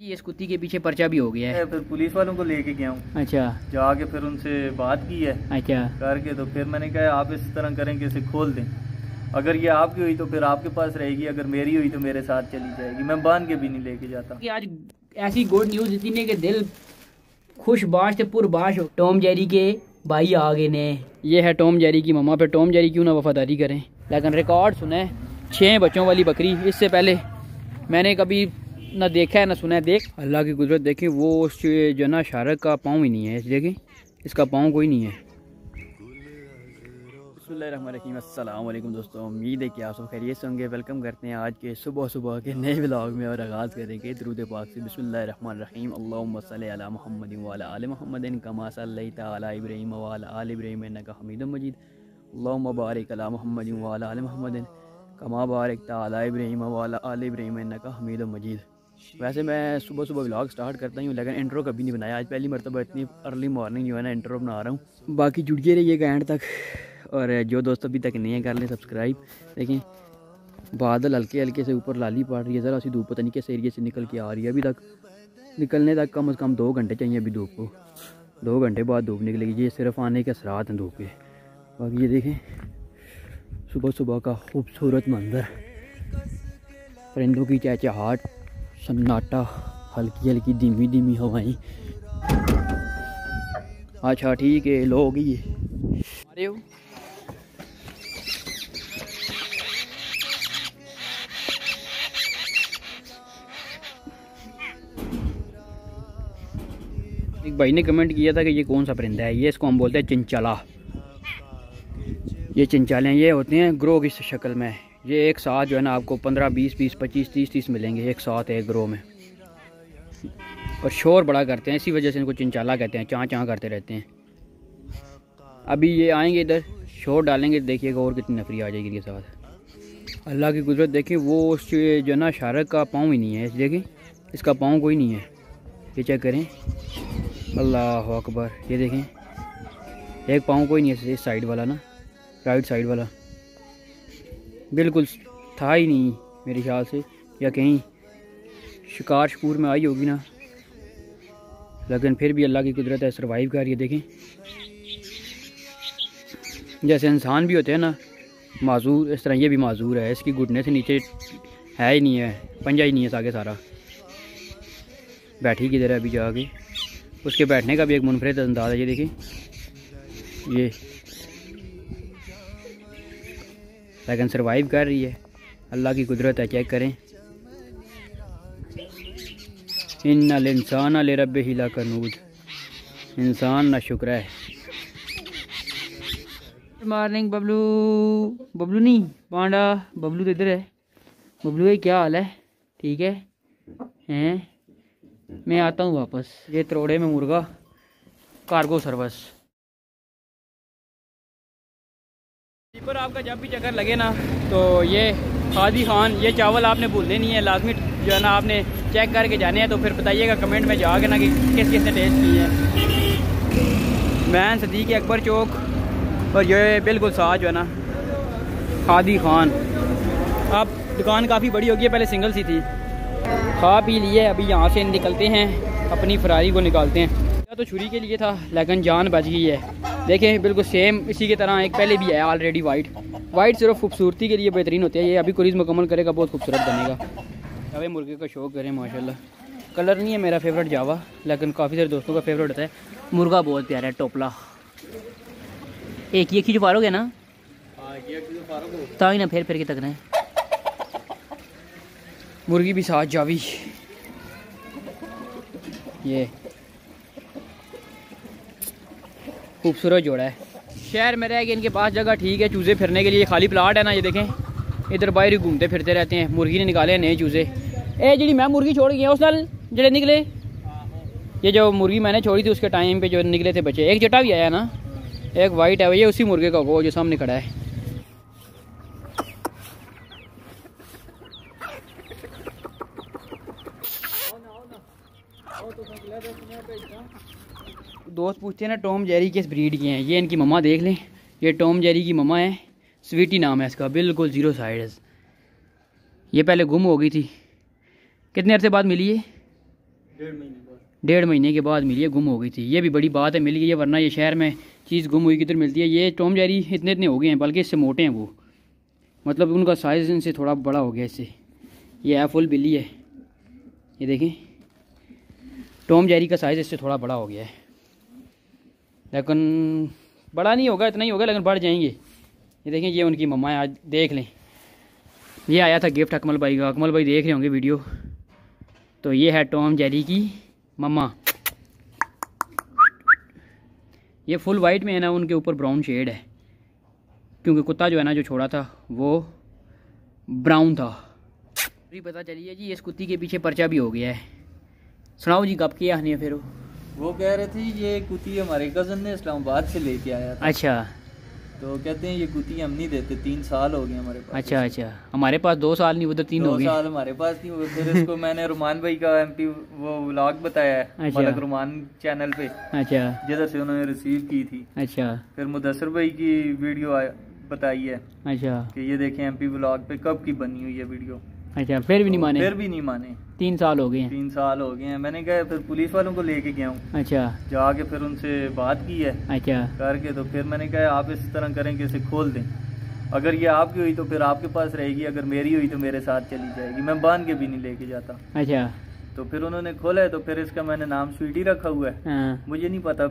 जी इस कुत्ती के पीछे पर्चा भी हो गया है। फिर पुलिस वालों को लेके गया हूँ। अच्छा। जाके फिर उनसे बात की है। अच्छा। करके तो फिर मैंने कहा आप इस तरह करें कि इसे खोल दें। अगर ये आपकी हुई तो फिर आपके पास रहेगी अगर मेरी हुई तो मेरे साथ चली जाएगी। मैं बाँध के भी नहीं लेके जाता। कि आज ऐसी गुड न्यूज़ इतनी के दिल खुश बाश से पुरबाश हो। टॉम जेरी के भाई आ गए ने। ये है टॉम जेरी की मम्मा पे टॉम जेरी क्यों ना वफादारी करें? लेकिन रिकॉर्ड सुने छः बच्चों वाली बकरी। इससे पहले मैंने कभी ना देखा है, ना सुना है, देख। अल्लाह की कुदरत देखें, वो जो ना, शारक का पाँव ही नहीं है देखें, इसका पाँव कोई नहीं है। बसमीम अल्लाम दोस्तों, उम्मीद है कि आप सब खैरियत से होंगे। वेलकम करते हैं आज के सुबह सुबह के नए ब्लॉग में, और आगाज़ करेंगे दरूद पाक से बिस्मिल्लाहिर्रहमानिर्रहीम, अल्लाहुम्मा सल्ली अला मुहम्मद व अला आलि मुहम्मदिन, कमा सल्लैता अला इब्राहीम व अला आलि इब्राहीम हमीदुम मजीद। अल्लाहुम्मा बारिक अला मुहम्मद व अला आलि मुहम्मदिन, कमा बारिकता अला इब्राहीम व अला आलि इब्राहीम, इन्नका हमीदुम मजीद। वैसे मैं सुबह सुबह व्लॉग स्टार्ट करता हूँ लेकिन इंट्रो कभी नहीं बनाया। आज पहली मरतबा इतनी अर्ली मॉर्निंग जो है ना इंट्रो बना रहा हूँ। बाकी जुड़िए रहिएगा एंड तक। और जो दोस्त अभी तक नहीं है, कर लें सब्सक्राइब देखें बादल हल्के हल्के से ऊपर लाली पड़ रही है, ज़रा सी धूप पता नहीं किस एरिए से निकल के आ रही है अभी तक। निकलने तक कम अज़ कम दो घंटे चाहिए अभी धूप को। दो घंटे बाद धूप निकलेगी, ये सिर्फ़ आने के असरात हैं धूप के। बाकी ये देखें सुबह सुबह का खूबसूरत मंजर। परिंदों की चहचहाट। सन्नाटा हल्की हल्की धीमी धीमी हवाएँ। अच्छा ठीक है लोग ये। अरे एक भाई ने कमेंट किया था कि ये कौन सा परिंदा है? ये इसको हम बोलते हैं चिंचाला। ये चिंचाले ये होते हैं ग्रो की शक्ल में। ये एक साथ जो है ना आपको पंद्रह, बीस बीस, पच्चीस, तीस तीस मिलेंगे एक साथ, एक ग्रो में। और शोर बड़ा करते हैं, इसी वजह से इनको चिंचाला कहते हैं चाँ चाँ करते रहते हैं। अभी ये आएँगे इधर, शोर डालेंगे, देखिएगा और कितनी नफरी आ जाएगी इनके साथ। अल्लाह की कुदरत देखें, वो उस जो ना शारक का पाँव ही नहीं है देखें, इसका पाँव कोई नहीं है। ये चेक करें। अल्लाह अकबर, ये देखें। एक पाँव कोई नहीं है इस साइड वाला ना, राइट साइड वाला। बिल्कुल था ही नहीं, मेरे ख्याल से, या कहीं शिकार शकूर में आई होगी ना। लेकिन फिर भी अल्लाह की कुदरत है सर्वाइव कर है देखें। जैसे इंसान भी होते हैं ना, माजूर, इस तरह ये भी माजूर है, इसकी घुटने से नीचे है ही नहीं है, पंजा ही नहीं है सागे सारा। बैठी किधर है अभी जाके? उसके बैठने का भी एक मुनफरद अंदाज है, ये देखिए ये लेकिन सरवाइव कर रही है। अल्लाह की कुदरत है चेक करें। इन इंसान ले रब हिला कनूद इंसान ना शुक्र है। Good morning Bablu. बबलू नहीं पांडा बबलू तो इधर है। बबलू भाई, क्या हाल है? ठीक है? हैं? मैं आता हूँ वापस। ये त्रोड़े में मुर्गा। कार्गो सर्विस पर आपका जब भी चक्कर लगे ना तो ये खादी खान, ये चावल आपने भूलने नहीं है लाजमी जो है ना आपने चेक करके जाने हैं तो फिर बताइएगा कमेंट में जाके ना कि किस किस ने टेस्ट की है। मैं सदीक अकबर चौक और ये बिल्कुल साथ जो है ना, खादी खान। आप दुकान काफ़ी बड़ी होगी पहले सिंगल सी थी। खा पी लिए, अभी यहाँ से निकलते हैं, अपनी फरारी को निकालते हैं। तो छुरी के लिए था, लेकिन जान बच गई है। देखें बिल्कुल सेम इसी की तरह एक पहले भी है ऑलरेडी वाइट वाइट सिर्फ़ खूबसूरती के लिए बेहतरीन होती है ये अभी कुरीज मुकम्मल करेगा बहुत खूबसूरत बनेगा। अभी मुर्गे का शौक करें माशाल्लाह। कलर नहीं है मेरा फेवरेट जावा लेकिन काफ़ी सारे दोस्तों का फेवरेट होता है। मुर्गा बहुत प्यारा है टोपला। एक ही एक ही जो फारोगे ना ही ना फिर फिर के तक रहे मुर्गी भी साथ जावी ये। खूबसूरत जोड़ा है। शहर में रह गए इनके पास जगह ठीक है, चूज़े फिरने के लिए। खाली प्लाट है ना, ये देखें। इधर बाहर ही घूमते फिरते रहते हैं। मुर्गी ने निकाले नए चूज़े। ए जी मैं मुर्गी छोड़ गई उस नाल जड़े निकले? ये जो मुर्गी मैंने छोड़ी थी उसके टाइम पे जो निकले थे बच्चे। एक जटा भी आया ना, एक वाइट है ये उसी मुर्गे का वो जो सामने खड़ा है। दोस्त पूछते हैं ना टॉम जेरी किस ब्रीड की हैं? ये इनकी मम्मा देख लें। ये टॉम जेरी की मम्मा है। स्वीटी नाम है इसका बिल्कुल ज़ीरो साइड ये पहले गुम हो गई थी। कितने अरसे बाद मिली है डेढ़ महीने डेढ़ महीने के बाद मिली है गुम हो गई थी। ये भी बड़ी बात है मिल गई है वरना ये शहर में चीज़ गुम हुई किधर मिलती है। ये टॉम जेरी इतने इतने हो गए हैं बल्कि इससे मोटे हैं वो। मतलब उनका साइज़ इनसे थोड़ा बड़ा हो गया इससे। ये है फुल बिल्ली है। ये देखें। टॉम जेरी का साइज़ इससे थोड़ा बड़ा हो गया है। लेकिन बड़ा नहीं होगा, इतना ही होगा, लेकिन बढ़ जाएँगे। ये देखें, ये उनकी मम्मा है, आज देख लें। ये आया था गिफ्ट अकमल भाई का। अकमल भाई देख रहे होंगे वीडियो। तो ये है टॉम जेरी की मम्मा। ये फुल वाइट में है ना, उनके ऊपर ब्राउन शेड है। क्योंकि कुत्ता जो है ना, जो छोड़ा था, वो ब्राउन था। पता चली है जी, इस कुत्ती के पीछे पर्चा भी हो गया है। सुनाओ जी कब किया है फिर वो वो कह रहे थे ये कुत्ती हमारे कज़न ने इस्लामाबाद से लेके आया था। अच्छा। तो कहते हैं ये कुत्ती हम नहीं देते तीन साल हो गए हमारे पास। अच्छा अच्छा। हमारे पास दो साल नहीं उधर तीन हो गए। साल हमारे पास नहीं हुए फिर इसको मैंने रुमान भाई का एमपी वो व्लॉग बताया है अच्छा। मलक रुमान चैनल पे। अच्छा। जिधर से उन्होंने रिसीव की थी। अच्छा। फिर मुदसर भाई की वीडियो बताई है अच्छा। कि ये देखें एमपी व्लॉग पे कब की बनी हुई है वीडियो अच्छा फिर भी नहीं माने? फिर भी नहीं माने। तीन साल हो गए हैं। तीन साल हो गए हैं। मैंने कहा फिर पुलिस वालों को लेके गया हूँ। अच्छा। जाके फिर उनसे बात की है अच्छा। करके तो फिर मैंने कहा आप इस तरह करें कि इसे खोल दें। अगर ये आपकी हुई तो फिर आपके पास रहेगी। अगर मेरी हुई तो मेरे साथ चली जाएगी। मैं बाँध के भी नहीं लेके जाता। अच्छा। तो फिर उन्होंने खोला है तो फिर इसका मैंने नाम स्वीटी रखा हुआ है। हाँ। मुझे नहीं पता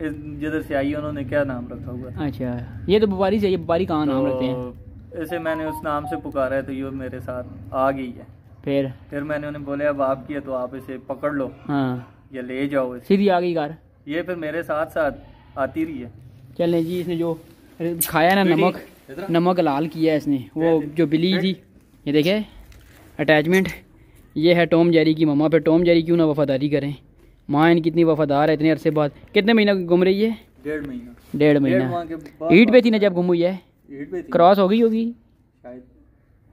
जिधर से आई उन्होंने क्या नाम रखा हुआ अच्छा। ये तो व्यापारी से ये व्यापारी कहाँ नाम रखते हैं? इसे मैंने उस नाम से पुकारा है तो ये मेरे साथ आ गई है। फिर? फिर मैंने उन्हें बोले अब आपकी है तो आप इसे पकड़ लो हाँ। या ले जाओ सीधी आ गई कार। ये फिर मेरे साथ साथ आती रही है। चलें जी इसने जो खाया ना नमक नमक लाल किया है इसने। वो जो बिल्ली थी ये देखे अटैचमेंट ये है टॉम जेरी की मम्मा। पे टॉम जेरी क्यों ना वफादारी करें? माँ इनकी कितनी वफादार है इतने अरसे बाद। कितने महीना घूम रही है? डेढ़ महीना। डेढ़ महीना। माह ईट पे थी ना जब घूम हुई है? क्रॉस हो गई होगी शायद।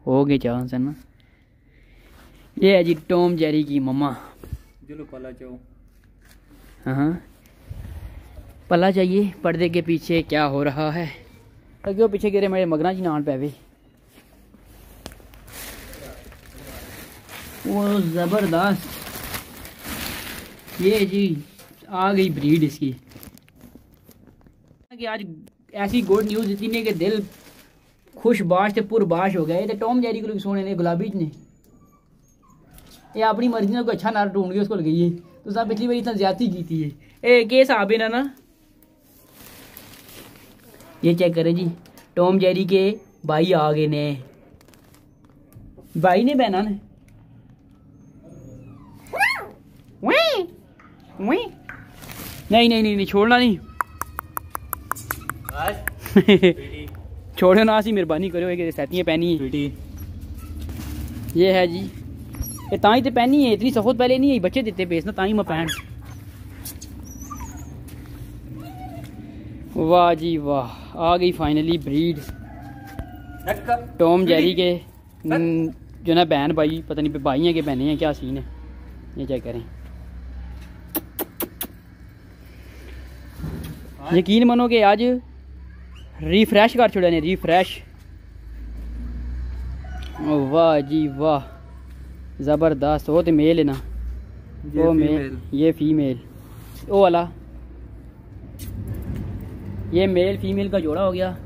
हो गई चांस है ना। ये है जी टॉम जेरी की मम्मा। चलो पला जाओ हाँ पला चाहिए पर्दे के पीछे क्या हो रहा है? अगे पीछे गिरे मेरे मगना जी नान पैवे। वो ज़बरदस्त। ये जी आ गई ब्रीड इसकी। कि आज ऐसी गुड न्यूज़ दित्ती ने कि दिल खुशबाश ते पुरबाश हो गए। ते टॉम जैरी को सोने ने गुलाबी ने। एह् अपनी मर्ज़ी ने कोई अच्छा नार ढूंढ के उस गई है। तो तुस पिछली बार इतना ज़्यादा की है। एह् केह् स्हाब है ना ना ये चेक करें जी। टॉम जैरी के भाई आ गए ने। भाई ने बहना ने? नहीं नहीं नहीं, नहीं छोड़ना नहीं। छोड़ो ना सी मेहरबानी करो एक सैतियाँ पहनी है। ये है जी। ये ताई तो पहनी है इतनी सफोत पहले नहीं है बच्चे देते बेचना ताई मैं पहन। वाह जी वाह आ गई फाइनली ब्रीड टॉम जेरी के जो ना बहन भाई पता नहीं भाई हैं कि बहनें हैं क्या सीन है? ये चेक करें? यकीन मानो कि आज रिफ्रेश कर छोड़ा ने रिफ्रेश वाह जी वाह ज़बरदस्त वो तो मेल है ना। वो मेल ये फीमेल वो वाला। ये मेल फीमेल का जोड़ा हो गया।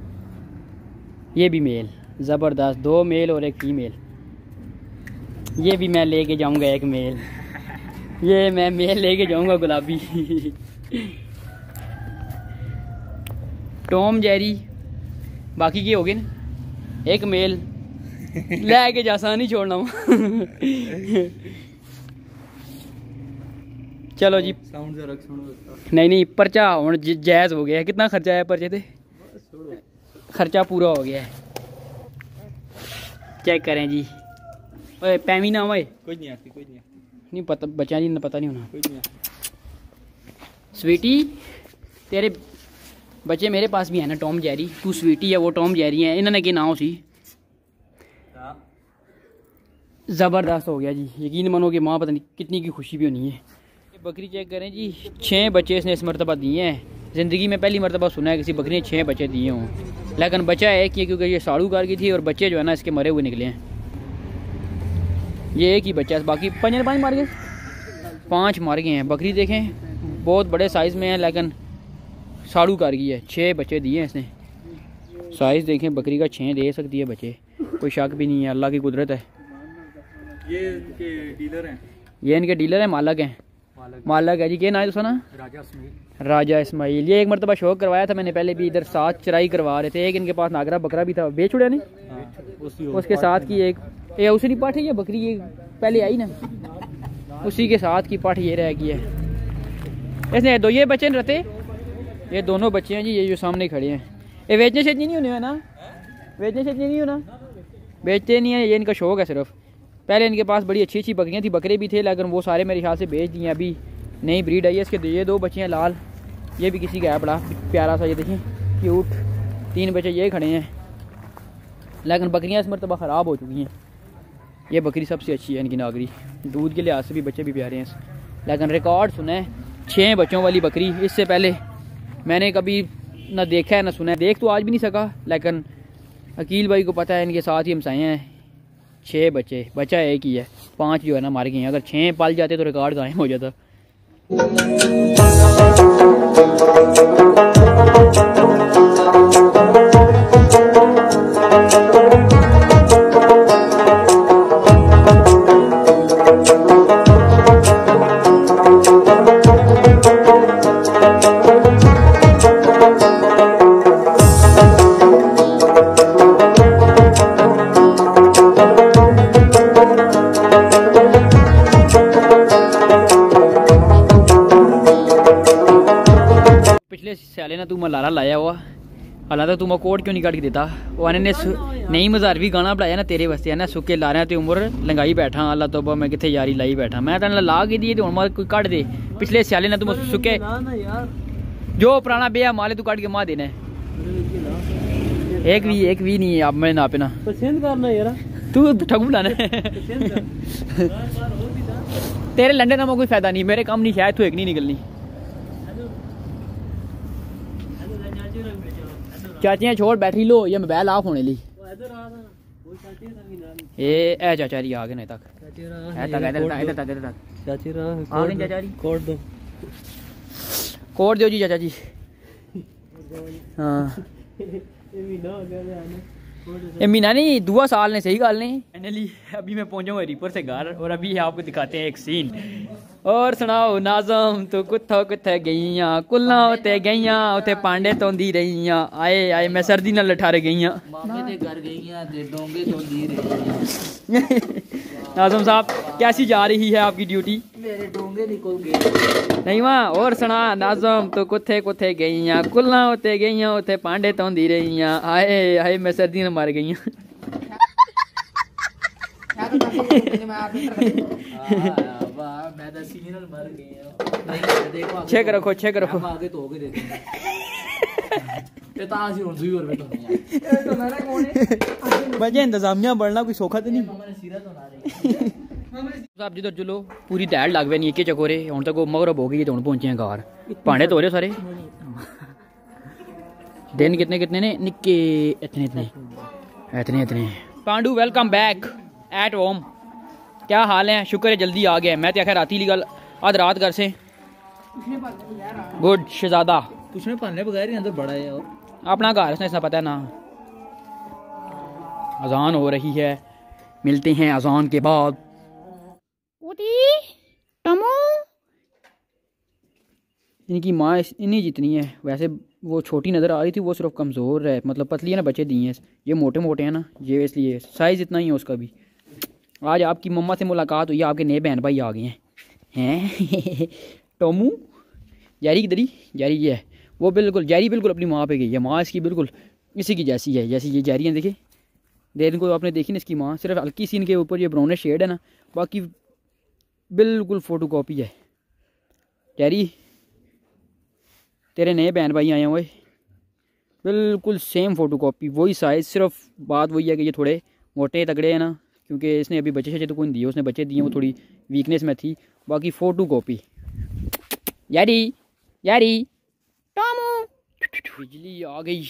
ये भी मेल ज़बरदस्त दो मेल और एक फीमेल ये भी मैं लेके जाऊँगा एक मेल ये मैं मेल लेके जाऊँगा गुलाबी। टॉम जेरी बाकी के हो गए ना? एक मेल। लेके जासा नहीं छोड़ना चलो जी। नहीं नहीं पर्चा हूँ जायज़ हो गया कितना खर्चा है पर्चे ते खर्चा पूरा हो गया है। चेक करें जी। ओए पैमी ना ओए। कोई नहीं आती कोई नहीं आती। नहीं पता बच्चा नहीं पता नहीं होना। स्वीटी तेरे बच्चे मेरे पास भी है ना, टॉम जैरी। तू स्वीटी है, वो टॉम जैरी है। इन्होंने के नाम सी? ज़बरदस्त हो गया जी। यकीन मानो कि माँ पता नहीं कितनी की खुशी भी होनी है। बकरी चेक करें जी। छः बच्चे इसने इस मरतबा दिए हैं। ज़िंदगी में पहली मरतबा सुना है, किसी बकरी ने छः बच्चे दिए हों। लेकिन बच्चा एक ही क्योंकि ये साड़ू कार की थी और बच्चे जो है ना, इसके मरे हुए निकले हैं। ये एक ही बच्चा है। बाकी पाँच मार गए? पाँच मार गए हैं। बकरी देखें, बहुत बड़े साइज़ में है, लेकिन साड़ू कर गई है। छः बच्चे दिए हैं इसने। साइज़ देखें बकरी का छः दे सकती है बच्चे। कोई शक भी नहीं है अल्लाह की कुदरत है। ये इनके डीलर हैं। ये इनके डीलर हैं मालक हैं। मालक। है जी क्या नाम है ना राजा स्मील राजा इस्माइल। ये एक मरतबा शौक करवाया था मैंने पहले भी इधर सात चराई करवा रहे थे। एक इनके पास नागरा बकरा भी था। बेच उड़े नहीं उसके साथ की एक ये उसी पाठ है ये बकरी? ये पहले आई ना? उसी के साथ की पाठ ये रह गई है। इसने दो ये बच्चे रहते? ये दोनों बच्चे हैं जी, ये जो सामने खड़े हैं। ये बेचने शेचने नहीं होने है ना? बेचने से नहीं होना? बेचते नहीं है, ये इनका शौक है सिर्फ़। पहले इनके पास बड़ी अच्छी अच्छी बकरियाँ थी, बकरे भी थे, लेकिन वो सारे मेरे ख्याल से बेच दिए अभी नई ब्रीड आई है, इसके ये दो बच्चे हैं लाल, ये भी किसी का है बड़ा प्यारा सा, ये देखिए क्यूट तीन बच्चे ये खड़े हैं। लेकिन बकरियाँ इस मरतबा ख़राब हो चुकी हैं। ये बकरी सबसे अच्छी है इनकी नागरी। दूध के लिहाज से भी बच्चे भी प्यारे हैं लेकिन रिकॉर्ड सुने छः बच्चों वाली बकरी, इससे पहले मैंने कभी ना देखा है, ना सुना है। देख तो आज भी नहीं सका, लेकिन अकील भाई को पता है, इनके साथ ही हम साए हैं। छः बच्चे, बच्चा एक ही है। पाँच जो है ना, मार गए हैं। अगर छः पाल जाते तो रिकॉर्ड गायब हो जाता। मलारा लाया हुआ। हालाँकि तू मैं कोट क्यों नहीं काट के देता वो आने ने नहीं मजार भी गाना बनाया ना तेरे वास्ते ना? सुके ला रहे ते उम्र लंगाई बैठा अल्लाह तो मैं कितने यारी लाई बैठा। मैं तेन ला के दिए तो मैं कोई काट दे। पिछले साले ना तू सुके जो पुराना बेया माले तू काट के माँ देना एक भी एक भी नहीं है अब मैं ना पे ना। तू ठगू बुलाना तेरे लंडे ना कोई फ़ायदा नहीं मेरे काम नहीं शायद तू एक नहीं निकलनी। चाचियाँ छोड़ बैठी लो ये मोबाइल ऑफ़ होने ली। ए ए चाचा जी आ गए नहीं तक। कोड दो कोड दो। जी चाचा जी हाँ। ये मीना नहीं दुआ साल ने सही गल नहीं फाइनली अभी मैं पहुँचा हूँ रिपर से घर और अभी आपको दिखाते हैं एक सीन और सुनाओ नाजम तो कुत्थो कुत्थे गईयां? कुल्ला उते गईयां उते पांडे तोंदी रहीयां। आए आए मैं सर्दी नाल लठारे गईयां। मामे दे घर गईयां ते डोंगे तो दी नाजम साहब कैसी जा रही है आपकी ड्यूटी मेरे डोंगे निकल गए नहीं। माँ और सुना नाजम तो कुत्थे कुत्थे गईयां? कुल्ला उते गईयां उते पांडे तोंदी रहीयां। आए आए मैं सर्दी नाल मर गईयां। वाह मैं तो सीनियर मर गया नहीं देखो आगे चेक रखो चेक रखो हम आगे तो हो गए देखेंगे ये तो आज ही हुन दुई और में तो नहीं बजे इंतजामिया बढ़ना कोई सौखा तो नहीं मैंने सिरा तो ना रही साहब जिधर चलो पूरी दैड़ लग पे नीके चकोरे ਹੁਣ ਤੱਕ ਉਹ ਮਗਰ ਹੋ ਗਈ ਤੇ ਹੁਣ ਪਹੁੰਚੇ ਆ ਘਰ ਭਾਂਡੇ ਧੋ ਰਹੇ ਸਾਰੇ दिन कितने कितने ने निक्के इतने इतने इतने इतने Pandu welcome back at home क्या हाल है? शुक्र है जल्दी आ गया मैं तो आखिर राती गल। आध रात घर से। गुड शहजादा। कुछ में पाने बगैर ही अंदर बड़ा है और अपना घर उसने इसका पता है ना। अजान हो रही है। मिलते हैं अजान के बाद। इनकी माँ इन्हीं जितनी है। वैसे वो छोटी नज़र आ रही थी वो सिर्फ़ कमज़ोर है। मतलब पतली है ना बच्चे दिए हैं। ये मोटे मोटे हैं ना। ये इसलिए साइज़ इतना ही है उसका भी। आज आपकी मम्मा से मुलाकात हुई, आपके नए बहन भाई आ गए हैं। हैं? टोमू? जैरी की दरी? जैरी ये है। वो बिल्कुल, जैरी बिल्कुल अपनी माँ पे गई है। माँ इसकी बिल्कुल इसी की जैसी है, जैसी ये जैरी है, देखिए। देर इनको आपने देखी ना इसकी माँ? सिर्फ़ हल्की सी इनके ऊपर ये ब्राउन शेड है ना, बाकी बिल्कुल फ़ोटो कॉपी है। जैरी, तेरे नए बहन भाई आए हुए बिल्कुल सेम फ़ोटो कॉपी वही साइज़ सिर्फ़ बात वही है कि ये थोड़े मोटे तगड़े हैं ना। क्योंकि इसने अभी बच्चे शचे तो कोई नहीं दिए, उसने बच्चे दिए, वो थोड़ी वीकनेस में थी। बाकी फ़ोटो कॉपी यारी यारी। टॉमू। बिजली आ गई।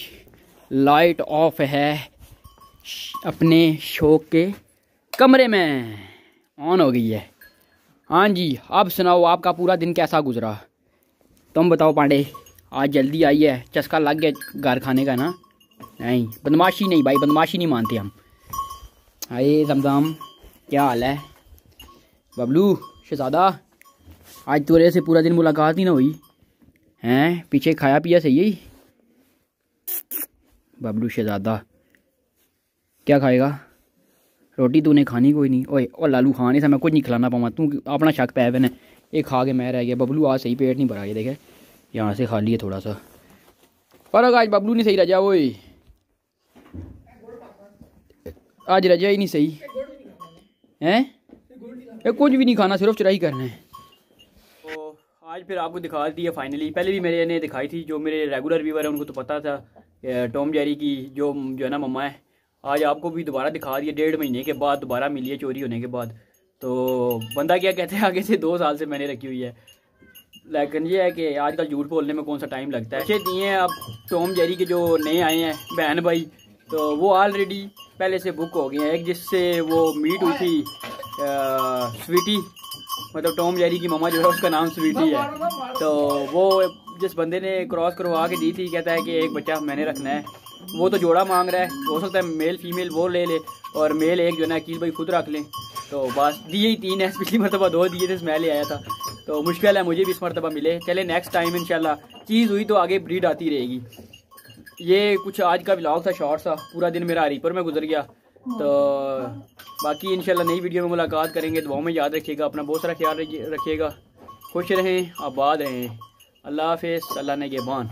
लाइट ऑफ़ है अपने शौक के कमरे में। ऑन हो गई है। हाँ जी, अब सुनाओ आपका पूरा दिन कैसा गुजरा? तुम बताओ पांडे, आज जल्दी आई है? चस्का लग गया घर खाने का ना? नहीं, बदमाशी नहीं भाई, बदमाशी नहीं मानते हम। आए जमजम क्या हाल है? बबलू, शहजादा, आज तुरे से पूरा दिन मुलाकात ही ना हुई। हैं, पीछे खाया पिया सही है बबलू, शहजादा, क्या खाएगा? रोटी तूने खानी कोई नहीं। ओए, ओ लालू खान इसे मैं कुछ नहीं खिलाना पाऊँ तू अपना शक पै मैंने ये खा के मैं रह गया। बबलू, आज सही पेट नहीं भरा ये, देखे। यहाँ से खा लिए थोड़ा सा। पर आज बबलू नहीं सही रजा ओए। आज रजा ही नहीं सही। हैं? ये कुछ भी नहीं खाना, सिर्फ़ चुराई करना है। तो आज फिर आपको दिखा दी है फाइनली पहले भी मेरे ने दिखाई थी, जो मेरे रेगुलर व्यूवर हैं, उनको तो पता था टॉम जेरी की जो जो है ना, मम्मा है। आज आपको भी दोबारा दिखा दिया डेढ़ महीने के बाद दोबारा मिली है चोरी होने के बाद। तो बंदा क्या कहते हैं, आगे से दो साल से मैंने रखी हुई है। लेकिन ये है कि आजकल झूठ बोलने में कौन सा टाइम लगता है। अच्छे दिए हैं अब टॉम जेरी के जो नए आए हैं, बहन भाई। तो वो ऑलरेडी पहले से बुक हो गए हैं। एक जिससे वो मीट हुई थी स्वीटी मतलब टॉम जेरी की ममा जो है, उसका नाम स्वीटी है। तो वो जिस बंदे ने क्रॉस करवा के दी थी, कहता है कि एक बच्चा मैंने रखना है। वो तो जोड़ा मांग रहा है। हो सकता है मेल फीमेल वो ले ले और मेल एक जो है ना, अकील भाई खुद रख लें। तो बस दिए ही तीन है। पिछली मरतबा दो दिए थे मैं ले आया था। तो मुश्किल है, मुझे भी इस मरतबा मिले। चले नेक्स्ट टाइम इनशाला चीज़ हुई तो आगे ब्रीड आती रहेगी। ये कुछ आज का ब्लॉग था शॉर्ट सा। पूरा दिन मेरा हरीपुर में गुजर गया। तो बाकी इंशाल्लाह नई वीडियो में मुलाकात करेंगे, दुआओं में याद रखिएगा, अपना बहुत सारा ख्याल रखिएगा। खुश रहें, आबाद रहें। अल्लाह हाफिज़, अल्लाह ने के बान